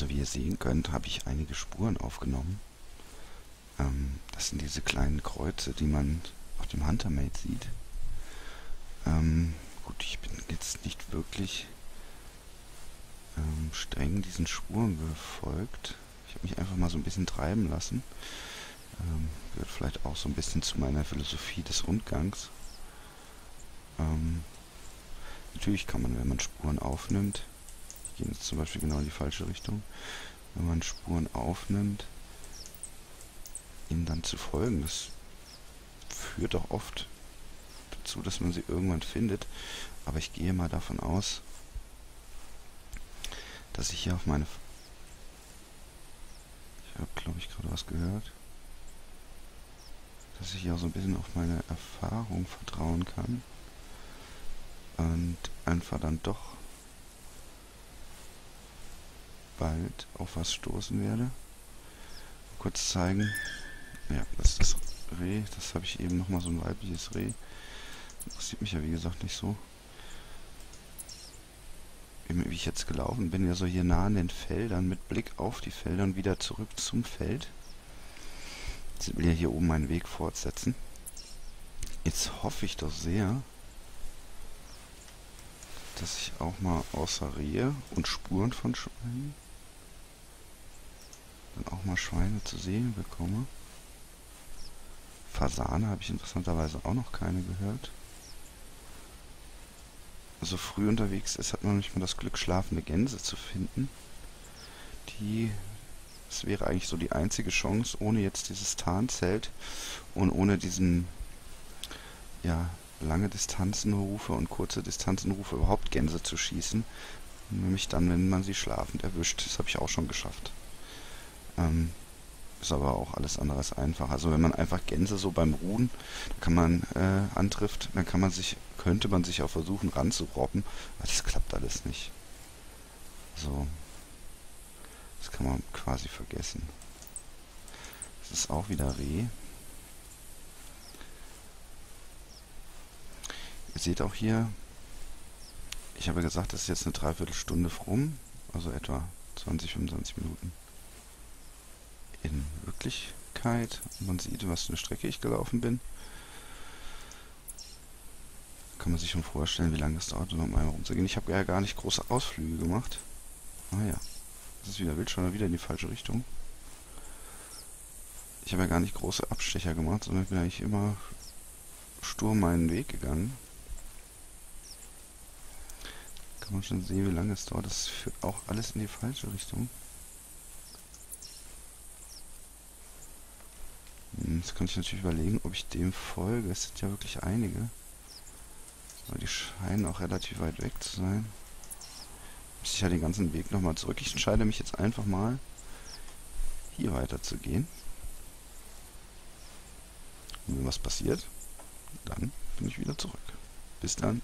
Also wie ihr sehen könnt, habe ich einige Spuren aufgenommen. Ähm, das sind diese kleinen Kreuze, die man auf dem Huntermate sieht. Ähm, gut, ich bin jetzt nicht wirklich ähm, streng diesen Spuren gefolgt. Ich habe mich einfach mal so ein bisschen treiben lassen. Ähm, gehört vielleicht auch so ein bisschen zu meiner Philosophie des Rundgangs. Ähm, natürlich kann man, wenn man Spuren aufnimmt, ich gehe jetzt zum Beispiel genau in die falsche Richtung, wenn man Spuren aufnimmt, ihnen dann zu folgen, das führt auch oft dazu, dass man sie irgendwann findet. Aber ich gehe mal davon aus, dass ich hier auf meine... Ich habe, glaube ich, gerade was gehört. Dass ich hier auch so ein bisschen auf meine Erfahrung vertrauen kann. Und einfach dann doch bald auf was stoßen werde. Kurz zeigen. Ja, das ist das Reh. Das habe ich eben nochmal so ein weibliches Reh. Interessiert mich ja wie gesagt nicht so wie ich jetzt gelaufen bin, ja so hier nah an den Feldern, mit Blick auf die Felder und wieder zurück zum Feld. Jetzt will ja hier oben meinen Weg fortsetzen. Jetzt hoffe ich doch sehr, dass ich auch mal außer Rehe und Spuren von Schweinen dann auch mal Schweine zu sehen bekomme. Fasane habe ich interessanterweise auch noch keine gehört so früh unterwegs ist, hat man manchmal das Glück, schlafende Gänse zu finden. Die, es wäre eigentlich so die einzige Chance, ohne jetzt dieses Tarnzelt und ohne diesen, ja, lange Distanzenrufe und kurze Distanzenrufe überhaupt Gänse zu schießen. Nämlich dann, wenn man sie schlafend erwischt. Das habe ich auch schon geschafft. Ähm, ist aber auch alles andere als einfach. Also wenn man einfach Gänse so beim Ruhen kann man äh, antrifft, dann kann man sich, könnte man sich auch versuchen ranzurobben, aber das klappt alles nicht. So. Das kann man quasi vergessen. Das ist auch wieder Reh. Ihr seht auch hier, ich habe gesagt, das ist jetzt eine Dreiviertelstunde rum, also etwa 20, 25 Minuten in Wirklichkeit. Man sieht, was für eine Strecke ich gelaufen bin. Kann man sich schon vorstellen, wie lange es dauert, um einmal rumzugehen. Ich habe ja gar nicht große Ausflüge gemacht. Ah ja, das ist wieder wild, schon wieder in die falsche Richtung. Ich habe ja gar nicht große Abstecher gemacht, sondern bin eigentlich immer stur meinen Weg gegangen. Kann man schon sehen, wie lange es dauert. Das führt auch alles in die falsche Richtung. Jetzt kann ich natürlich überlegen, ob ich dem folge. Es sind ja wirklich einige. Aber die scheinen auch relativ weit weg zu sein. Muss ich ja den ganzen Weg nochmal zurück. Ich entscheide mich jetzt einfach mal, hier weiter zu gehen. Und wenn was passiert, dann bin ich wieder zurück. Bis dann.